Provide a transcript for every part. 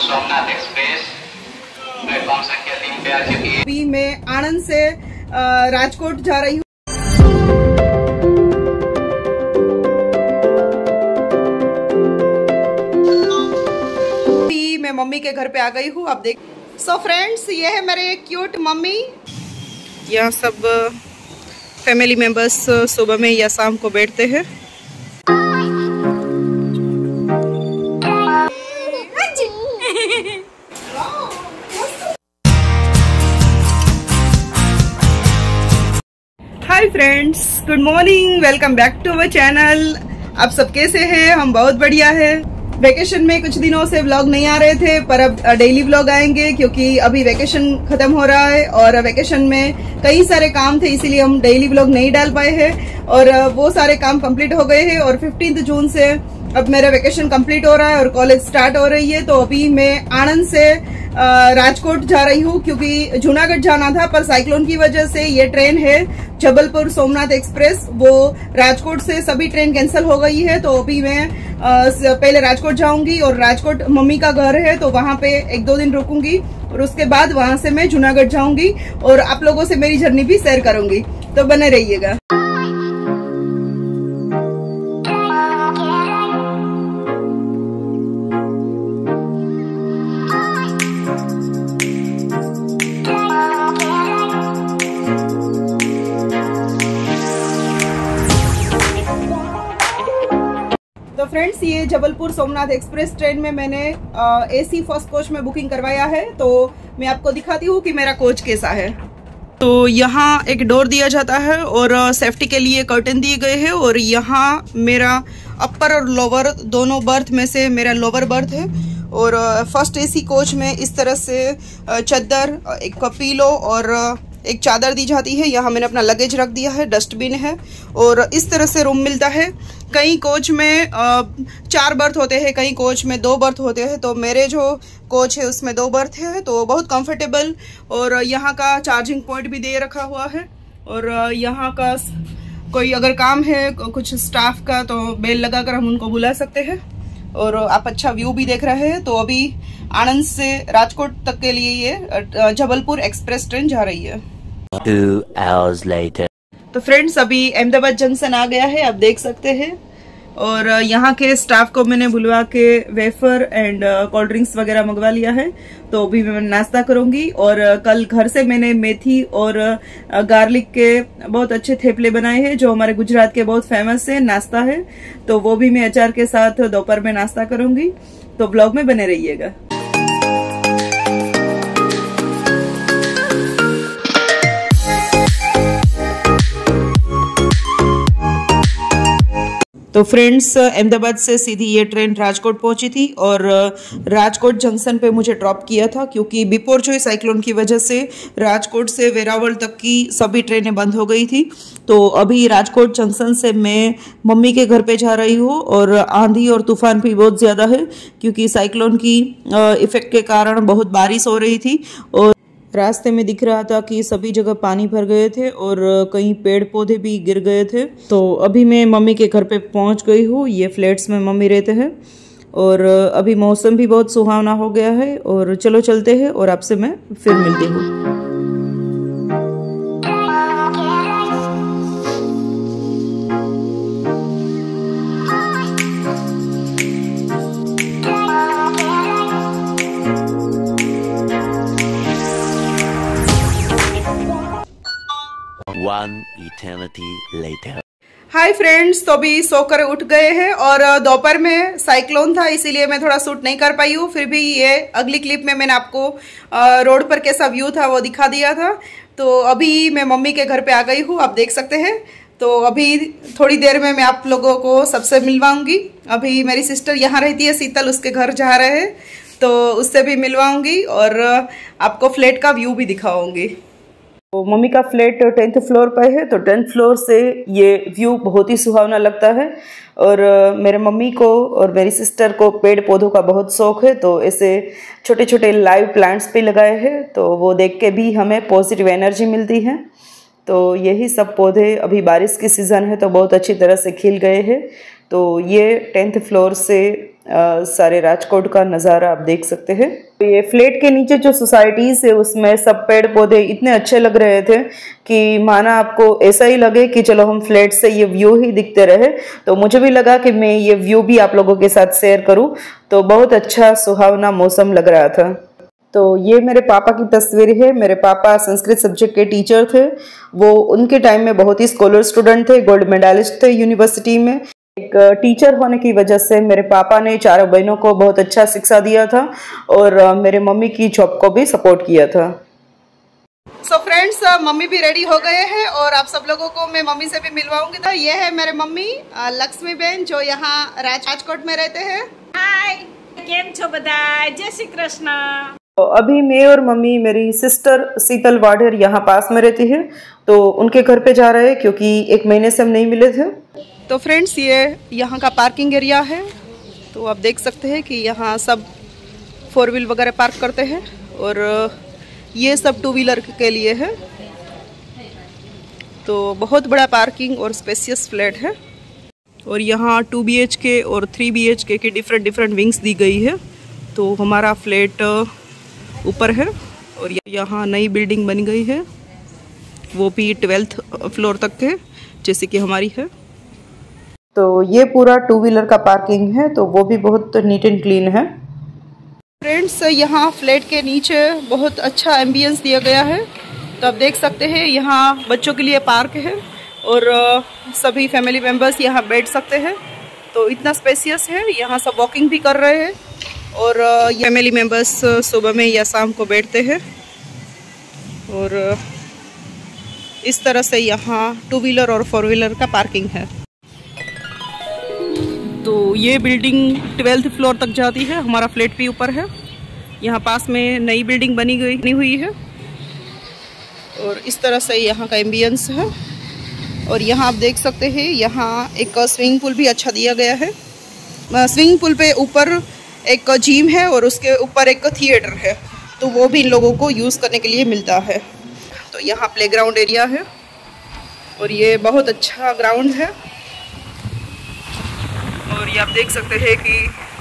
Somnath express platform संख्या तीन पे आ चुकी है अभी मैं आनंद से राजकोट जा रही हूँ। मैं मम्मी के घर पे आ गई हूँ, आप देख। सो so फ्रेंड्स ये है मेरे क्यूट मम्मी। यहाँ सब फैमिली मेंबर्स सुबह में या शाम को बैठते हैं। Hi friends good morning welcome back to our channel आप सब कैसे हैं? हम बहुत बढ़िया है। वेकेशन में कुछ दिनों से व्लॉग नहीं आ रहे थे, पर अब डेली व्लॉग आएँगे, क्योंकि अभी वेकेशन खत्म हो रहा है और वेकेशन में कई सारे काम थे, इसीलिए हम डेली व्लॉग नहीं डाल पाए हैं। और वो सारे काम कंप्लीट हो गए हैं और फिफ्टींथ जून से अब मेरा वेकेशन कंप्लीट हो रहा है और कॉलेज स्टार्ट हो रही है तो अभी मैं आनंद से राजकोट जा रही हूँ, क्योंकि जूनागढ़ जाना था, पर साइक्लोन की वजह से ये ट्रेन है, जबलपुर सोमनाथ एक्सप्रेस वो राजकोट से सभी ट्रेन कैंसिल हो गई है तो अभी मैं पहले राजकोट जाऊँगी और राजकोट मम्मी का घर है तो वहाँ पे एक दो दिन रुकूँगी और उसके बाद वहाँ से मैं जूनागढ़ जाऊँगी और आप लोगों से मेरी जर्नी भी शेयर करूँगी। तो बने रहिएगा। फ्रेंड्स, ये जबलपुर सोमनाथ एक्सप्रेस ट्रेन में मैंने एसी फ़र्स्ट कोच में बुकिंग करवाया है तो मैं आपको दिखाती हूँ कि मेरा कोच कैसा है। तो यहाँ एक डोर दिया जाता है और सेफ्टी के लिए कर्टन दिए गए हैं और यहाँ मेरा अपर और लोअर दोनों बर्थ में से मेरा लोअर बर्थ है। और फ़र्स्ट एसी कोच में इस तरह से चद्दर एक पीलो और एक चादर दी जाती है, यहाँ मैंने अपना लगेज रख दिया है डस्टबिन है, और इस तरह से रूम मिलता है। कई कोच में चार बर्थ होते हैं कई कोच में दो बर्थ होते हैं तो मेरे जो कोच है, उसमें दो बर्थ है तो बहुत कंफर्टेबल और यहाँ का चार्जिंग पॉइंट भी दे रखा हुआ है, और यहाँ का कोई अगर काम है कुछ स्टाफ का तो बेल लगाकर हम उनको बुला सकते हैं, और आप अच्छा व्यू भी देख रहे हैं तो अभी आनंद से राजकोट तक के लिए ये जबलपुर एक्सप्रेस ट्रेन जा रही है। तो फ्रेंड्स अभी अहमदाबाद जंक्शन आ गया है, आप देख सकते हैं। और यहाँ के स्टाफ को मैंने बुलवा के वेफर एंड कोल्ड ड्रिंक्स वगैरह मंगवा लिया है। तो अभी मैं नाश्ता करूँगी। और कल घर से मैंने मेथी और गार्लिक के बहुत अच्छे थेपले बनाए हैं, जो हमारे गुजरात के बहुत फ़ेमस है, नाश्ता है। तो वो भी मैं अचार के साथ दोपहर में नाश्ता करूँगी। तो ब्लॉग में बने रहिएगा। तो फ्रेंड्स अहमदाबाद से सीधी ये ट्रेन राजकोट पहुँची थी और राजकोट जंक्शन पे मुझे ड्रॉप किया था क्योंकि बिपोर जो साइक्लोन की वजह से राजकोट से वेरावल तक की सभी ट्रेनें बंद हो गई थी। तो अभी राजकोट जंक्शन से मैं मम्मी के घर पे जा रही हूँ और आंधी और तूफ़ान भी बहुत ज़्यादा है क्योंकि साइक्लोन की इफ़ेक्ट के कारण बहुत बारिश हो रही थी और रास्ते में दिख रहा था कि सभी जगह पानी भर गए थे और कहीं पेड़ पौधे भी गिर गए थे। तो अभी मैं मम्मी के घर पे पहुँच गई हूँ। ये फ्लैट्स में मम्मी रहते हैं। और अभी मौसम भी बहुत सुहावना हो गया है और चलो चलते हैं और आपसे मैं फिर मिलती हूँ। One eternity later. Hi friends तो अभी सोकर उठ गए हैं और दोपहर में साइक्लोन था, इसीलिए मैं थोड़ा सूट नहीं कर पाई हूँ। फिर भी ये अगली क्लिप में मैंने आपको रोड पर कैसा व्यू था वो दिखा दिया था। तो अभी मैं मम्मी के घर पे आ गई हूँ, आप देख सकते हैं। तो अभी थोड़ी देर में मैं आप लोगों को सबसे मिलवाऊँगी। अभी मेरी सिस्टर यहाँ रहती है, शीतल उसके घर जा रहे हैं। तो उससे भी मिलवाऊँगी और आपको फ्लैट का व्यू भी दिखाऊँगी। तो मम्मी का फ्लैट टेंथ फ्लोर पर है तो टेंथ फ्लोर से ये व्यू बहुत ही सुहावना लगता है। और मेरे मम्मी को और मेरी सिस्टर को पेड़ पौधों का बहुत शौक है तो ऐसे छोटे छोटे लाइव प्लांट्स भी लगाए हैं तो वो देख के भी हमें पॉजिटिव एनर्जी मिलती है। तो यही सब पौधे अभी बारिश की सीज़न है तो बहुत अच्छी तरह से खिल गए हैं। तो ये टेंथ फ्लोर से आ, सारे राजकोट का नज़ारा आप देख सकते हैं। ये फ्लैट के नीचे जो सोसाइटीज़ है उसमें सब पेड़ पौधे इतने अच्छे लग रहे थे कि माना आपको ऐसा ही लगे कि चलो हम फ्लैट से ये व्यू ही दिखते रहे। तो मुझे भी लगा कि मैं ये व्यू भी आप लोगों के साथ शेयर करूँ। तो बहुत अच्छा सुहावना मौसम लग रहा था। तो ये मेरे पापा की तस्वीर है। मेरे पापा संस्कृत सब्जेक्ट के टीचर थे। वो उनके टाइम में बहुत ही स्कॉलर स्टूडेंट थे गोल्ड मेडलिस्ट थे यूनिवर्सिटी में। एक टीचर होने की वजह से मेरे पापा ने चारों बहनों को बहुत अच्छा शिक्षा दिया था और मेरे मम्मी की जॉब को भी सपोर्ट किया था। सो so फ्रेंड्स मम्मी भी रेडी हो गए हैं और आप सब लोगों को मैं मम्मी से भी मिलवाऊँगी। तो ये है मेरे मम्मी लक्ष्मी बहन जो यहाँ राजकोट में रहते हैं। हाय केम छो जय श्री कृष्णा। तो अभी मैं और मम्मी मेरी सिस्टर शीतल वाढ़ेर यहाँ पास में रहती है। तो उनके घर पे जा रहे हैं क्योंकि एक महीने से हम नहीं मिले थे। तो फ्रेंड्स, ये यहाँ का पार्किंग एरिया है। तो आप देख सकते हैं कि यहाँ सब फोर व्हील वगैरह पार्क करते हैं और ये सब टू व्हीलर के लिए है। तो बहुत बड़ा पार्किंग और स्पेसियस फ्लैट है। और यहाँ टू बी एच के और थ्री बी एच के की डिफरेंट डिफरेंट विंग्स दी गई है। तो हमारा फ्लैट ऊपर है और यहाँ नई बिल्डिंग बन गई है। वो भी ट्वेल्थ फ्लोर तक है, जैसे कि हमारी है। तो ये पूरा टू व्हीलर का पार्किंग है तो वो भी बहुत नीट एंड क्लीन है। फ्रेंड्स यहाँ फ्लैट के नीचे बहुत अच्छा एम्बियंस दिया गया है। तो आप देख सकते हैं, यहाँ बच्चों के लिए पार्क है और सभी फैमिली मेंबर्स यहाँ बैठ सकते हैं। तो इतना स्पेसियस है, यहाँ सब वॉकिंग भी कर रहे हैं और फैमिली मेंबर्स सुबह में या शाम को बैठते हैं। और इस तरह से यहाँ टू व्हीलर और फोर व्हीलर का पार्किंग है। तो ये बिल्डिंग ट्वेल्थ फ्लोर तक जाती है। हमारा फ्लैट भी ऊपर है। यहाँ पास में नई बिल्डिंग बनी गई, बनी हुई है। और इस तरह से यहाँ का एम्बियंस है। और यहाँ आप देख सकते हैं, यहाँ एक स्विमिंग पूल भी अच्छा दिया गया है। स्विमिंग पूल पे ऊपर एक जिम है और उसके ऊपर एक थिएटर है। तो वो भी इन लोगों को यूज़ करने के लिए मिलता है। तो यहाँ प्लेग्राउंड एरिया है। और ये बहुत अच्छा ग्राउंड है। ये आप देख सकते हैं कि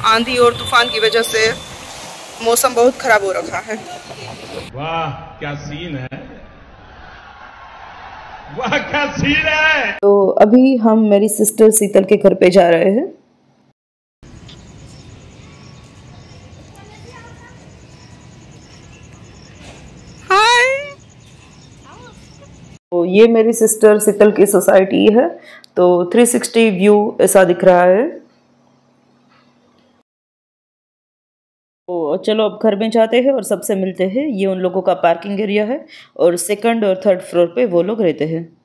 आंधी और तूफ़ान की वजह से मौसम बहुत ख़राब हो रखा है। वाह क्या सीन है? वाह क्या सीन है? तो अभी हम मेरी सिस्टर शीतल के घर पे जा रहे हैं। तो ये मेरी सिस्टर शीतल की सोसाइटी है। तो 360 व्यू ऐसा दिख रहा है। तो चलो, अब घर में जाते हैं और सबसे मिलते हैं। ये उन लोगों का पार्किंग एरिया है और सेकंड और थर्ड फ्लोर पे वो लोग रहते हैं।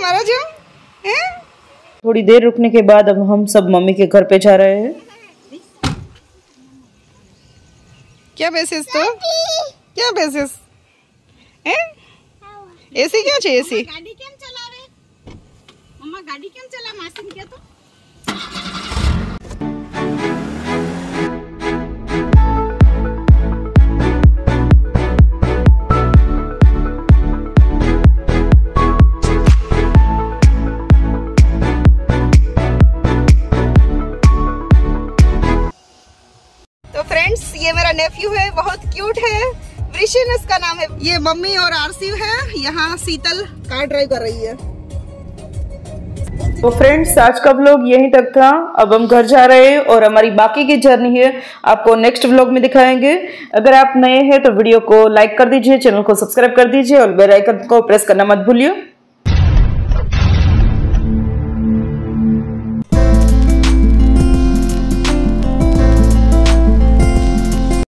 मारा जो हैं थोड़ी देर रुकने के बाद अब हम सब मम्मी के घर पे जा रहे हैं क्या बेसिस तो क्या बेसिस हैं एसी क्या चाहिए एसी गाड़ी કેમ ચલાવે મમ્મા ગાડી કેમ ચલા માસી કે તો नेफ्यू है, बहुत क्यूट है। वृषिन इसका नाम है। ये मम्मी और आरसी है, यहाँ शीतल कार ड्राइव कर रही है। तो फ्रेंड्स आज का व्लॉग यहीं तक था। अब हम घर जा रहे हैं और हमारी बाकी की जर्नी है, आपको नेक्स्ट व्लॉग में दिखाएँगे। अगर आप नए हैं तो वीडियो को लाइक कर दीजिए चैनल को सब्सक्राइब कर दीजिए और बेल आइकन को प्रेस करना मत भूलिए।